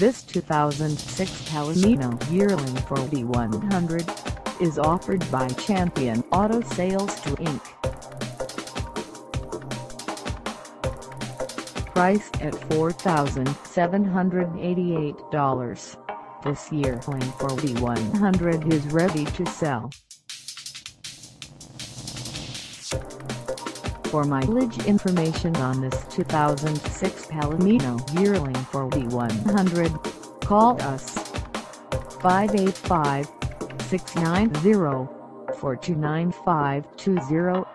This 2006 Palomino Yearling 4100 is offered by Champion Auto Sales II Inc. Price at $4,788. This Yearling 4100 is ready to sell. For mileage information on this 2006 Palomino Yearling 4100, call us 585-690-429-520.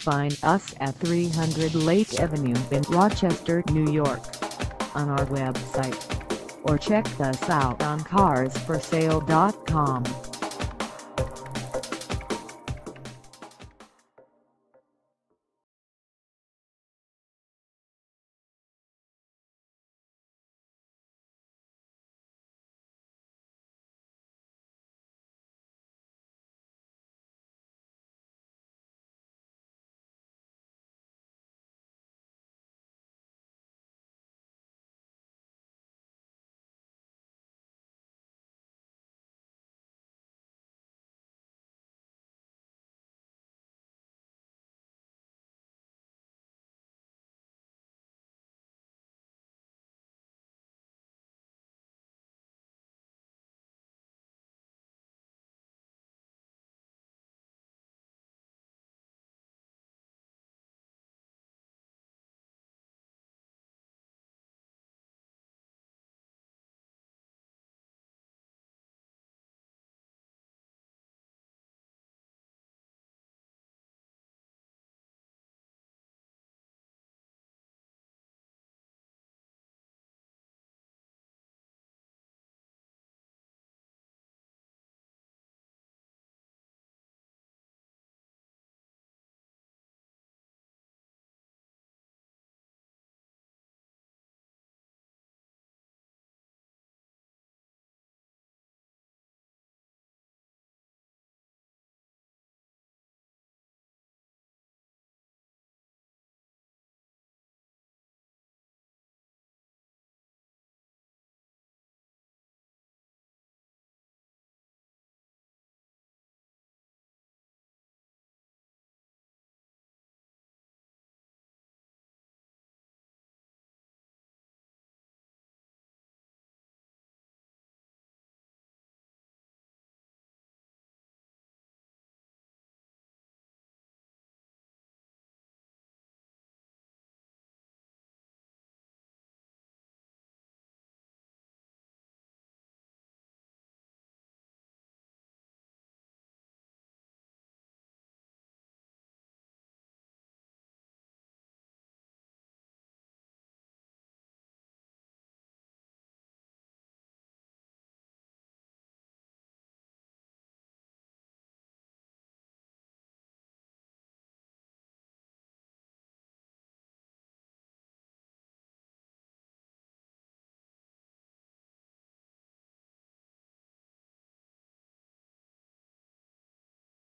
Find us at 300 Lake Avenue in Rochester, New York on our website or check us out on carsforsale.com.